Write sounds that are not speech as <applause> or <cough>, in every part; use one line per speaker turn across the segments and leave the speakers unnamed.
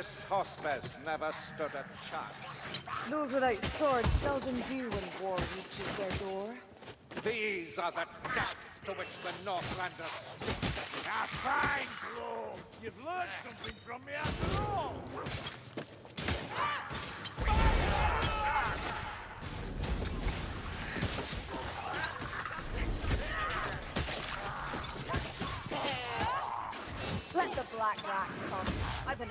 this hospice never stood a chance.
Those without swords seldom do when war reaches their door.
These are the depths to which the Northlanders stood.
Ah, fine, Lord. You've learned something from me after all.
Let the black rat come. I've an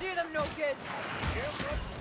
do them no good.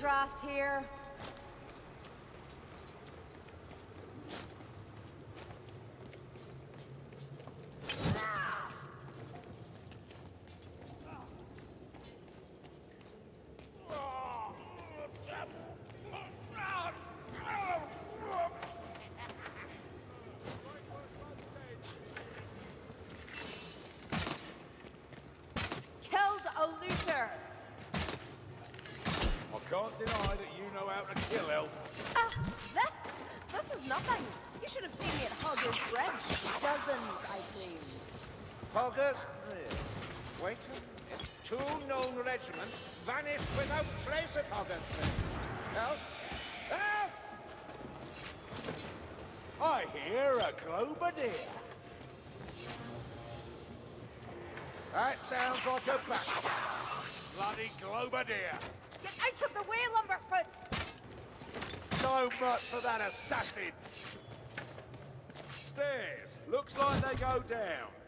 Draft here. Hogger's Bridge.
Wait a minute. Two known regiments vanished without trace at Hogger's Bridge. Help! Ah! Help!
I hear a Globadier.
That sounds like a battle.
Bloody Globadier.
Get out of the way, Lumberfoots!
So much for that assassin. Stairs. Looks like they go down.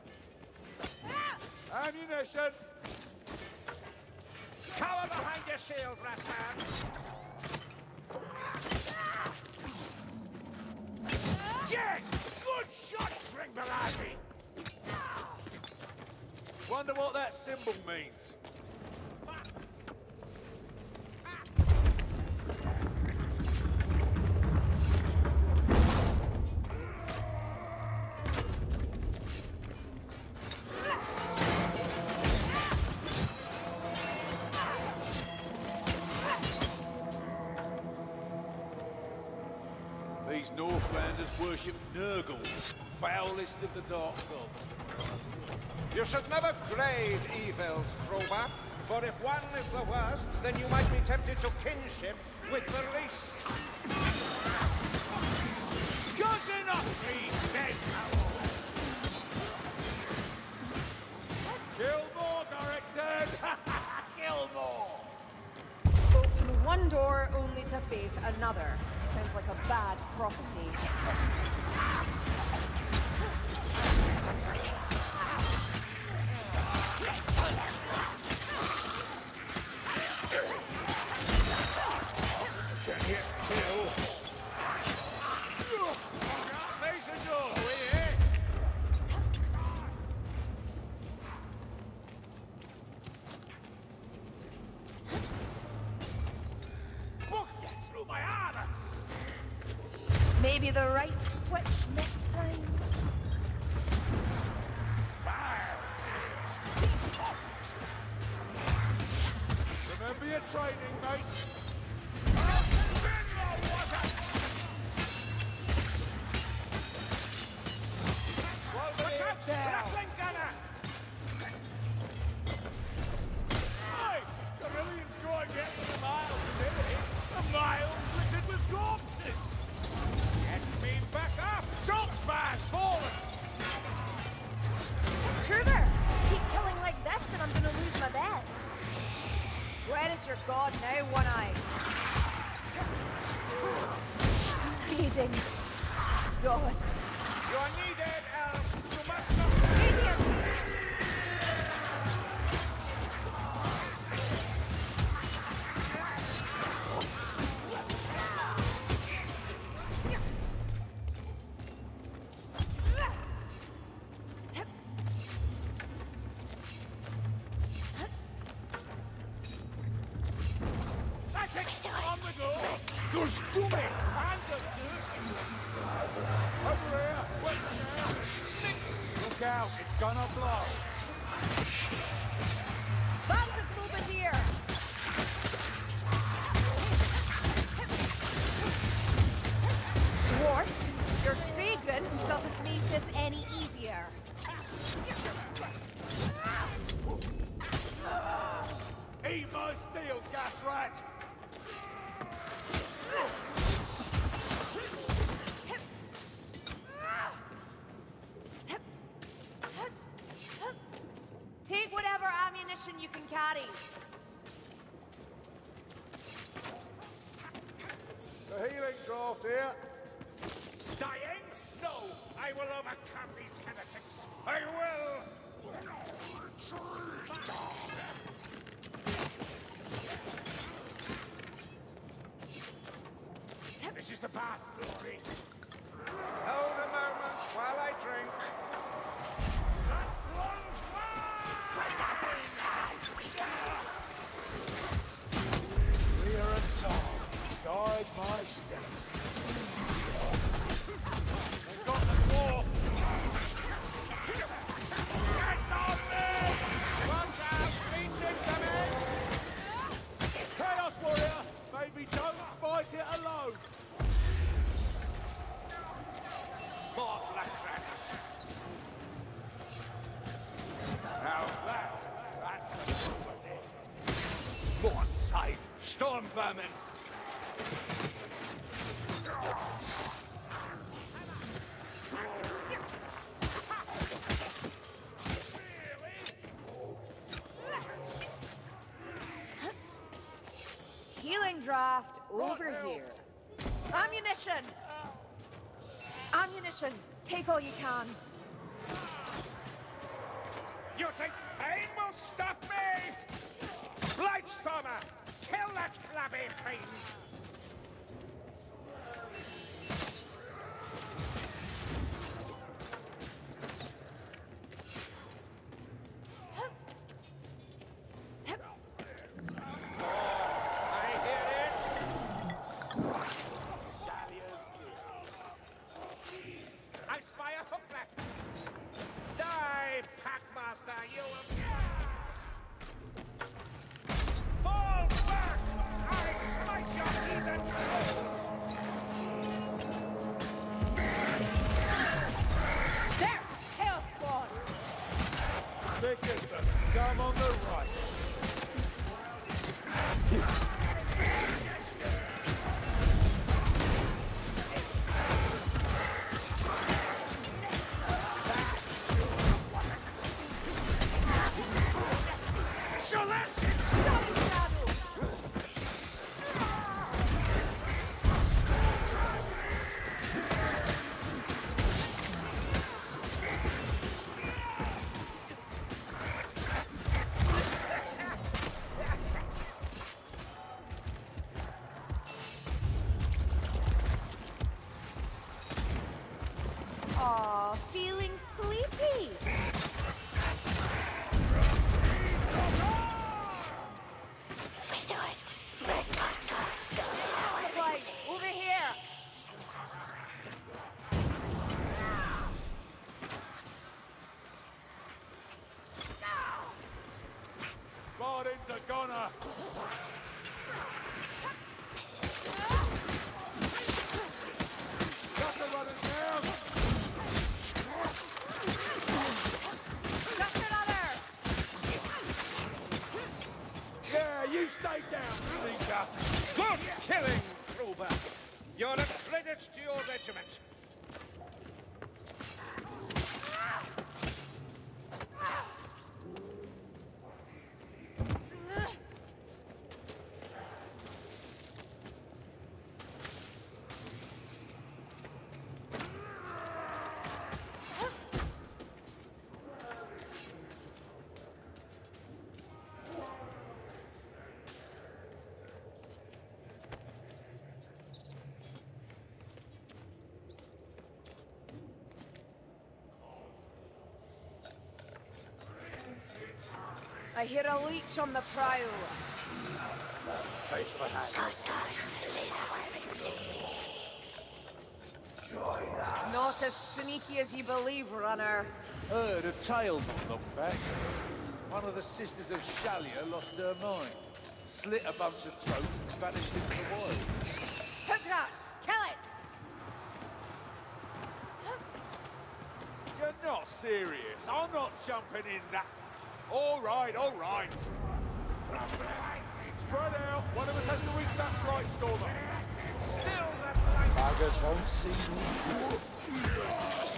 Ammunition.
Cover behind your shield, Ratman!
Yes! Good shot, Springbalazzi! Wonder what that symbol means.
Foulest of the Dark Gods.
You should never grade evils, Crowbar. For if one is the worst, then you might be tempted to kinship with the least.
Good enough, me dead Kill more, Derrickson! Kill <laughs> more!
Open one door only to face another. Sounds like a bad prophecy.
Mason your training, mate.
Gonna
blow!
Bands of Bobadil! Dwarf, your fragrance doesn't make this any easier.
Eat my steel, gas rat!
Take whatever ammunition you can carry.
The healing draft here.
Dying? No! I will overcome these heretics. I will!
This is the path, glory.
Hold a moment while I drink.
Healing draft over here. Ammunition! Ammunition! Take all you can.
You think pain will stop me? Blightstormer! Kill that flabby fiend!
Yeah, you stay down, sneaker!
Good killing, Kruber. You're a credit to your regiment.
I hear a leech on the prowl. Not as sneaky as you believe, runner.
Heard a tale not long back. One of the sisters of Shallya lost her mind. Slit a bunch of throats and vanished into the wild.
Hookrat, kill it!
You're not serious. I'm not jumping in that. All right, all right. Spread out. One of us has to reach that flight stormer.
Still that light.
Buggers won't see me.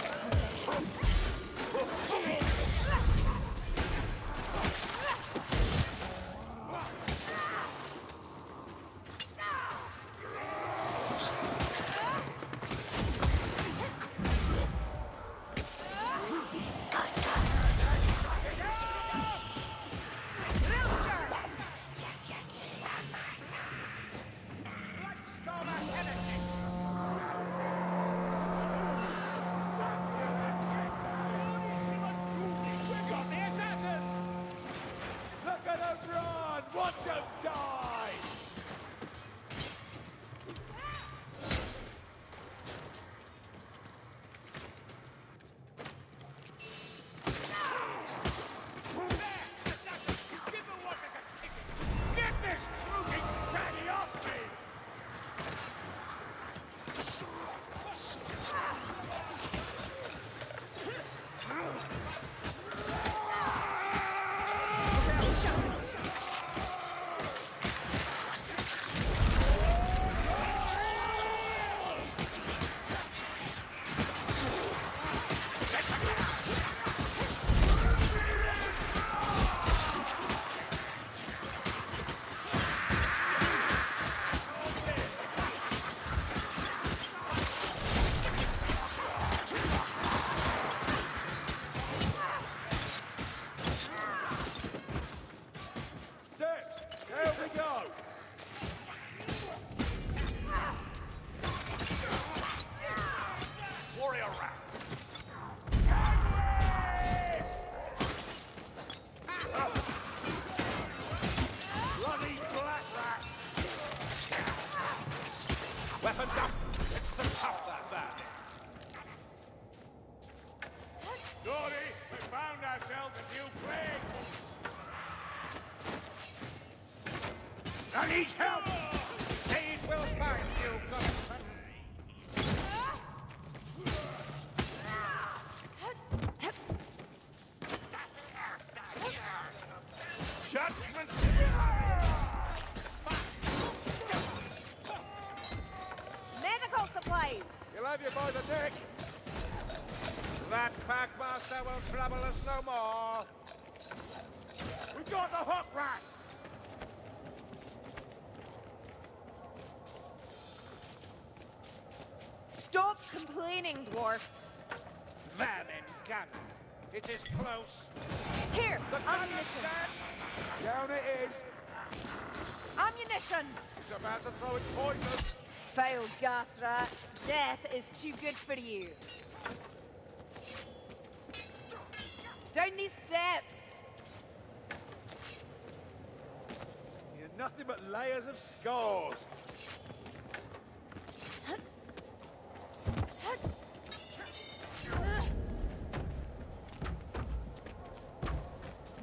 Have you by the neck. That packmaster will trouble us no more.
We've got the hook rat!
Stop complaining, dwarf.
And gun. It is close.
Here,
The
ammunition.
Down it is!
Ammunition!
He's about to throw its poison.
Failed, gas rat. Death is too good for you. Down these steps.
You're nothing but layers of scars.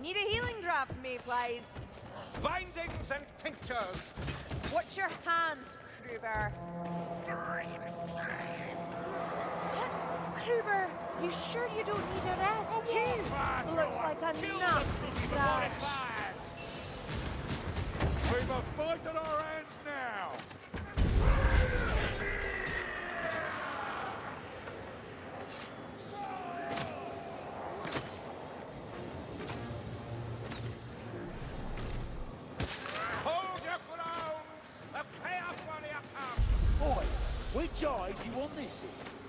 Need a healing draft, me, please.
Bindings and tinctures.
Watch your hands, Kruber. Kruber, you sure you don't need a rest, oh, too? Looks like a nasty scratch.
We've a fight on our hands
do you want this in?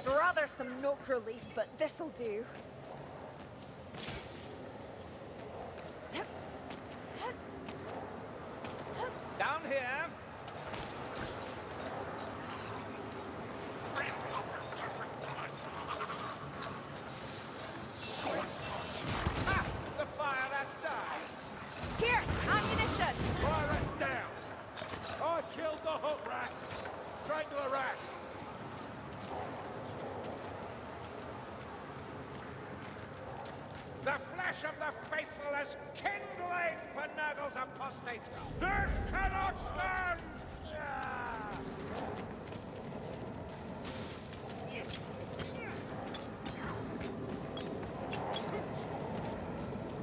I'd rather some milk relief, but this'll do.
Down here. Ah, the fire that's died.
Here, ammunition!
Fire rats down! I killed the hook rat! Strangle a rat!
The flesh of the faithful is kindling for Nurgle's apostates. This cannot stand! Ah.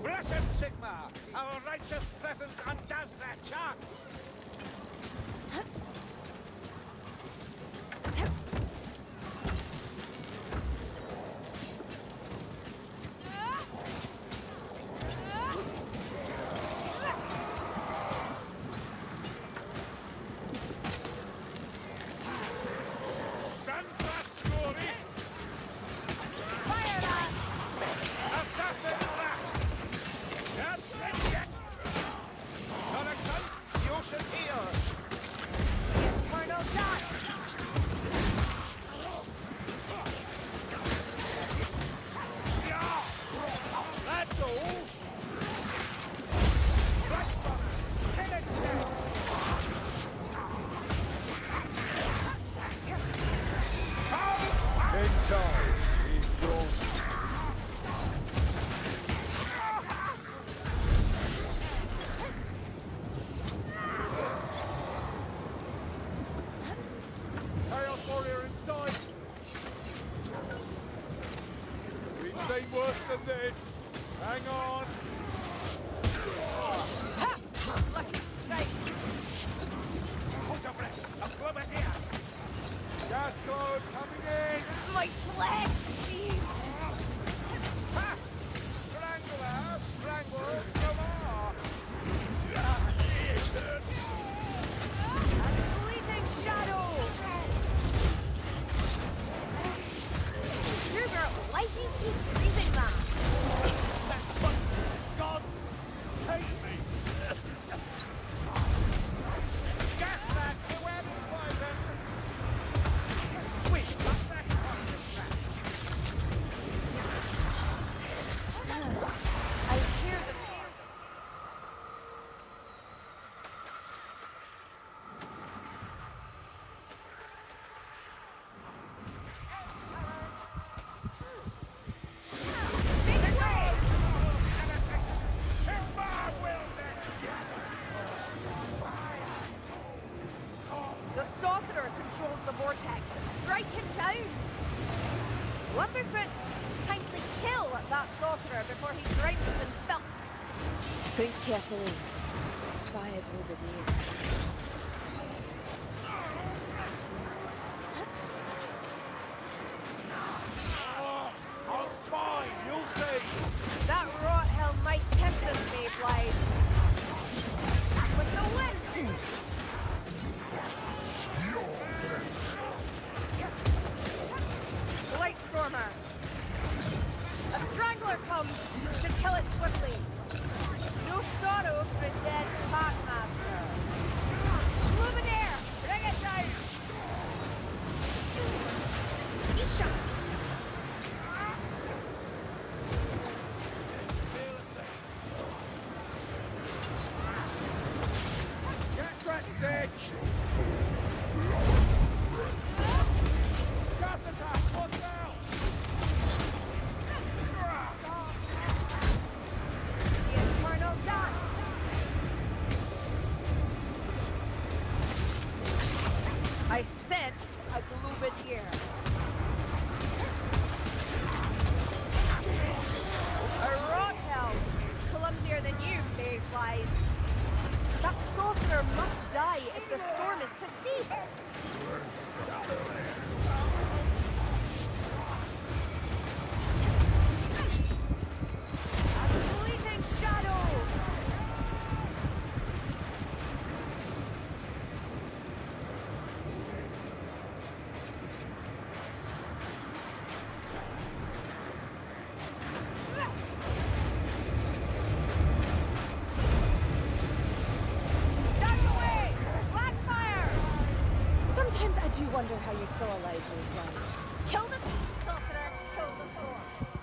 Blessed Sigmar, our righteous presence undoes their chant.
This! Hang on!
Lucky strike!
Hold your breath. A here.
Gas cloud coming in!
My flesh seems... Mayflies. With the wind! Blightstormer! A strangler comes! Should kill it swiftly. Sorrow Rothel! Clumsier than you. That sorcerer must die if the storm is to cease.
You're still alive these days.
Kill the sorcerer, kill the four.